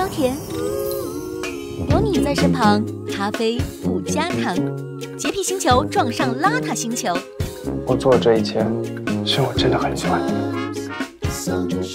高甜，有你在身旁，咖啡不加糖，洁癖星球撞上邋遢星球。我做这一切，是我真的很喜欢你。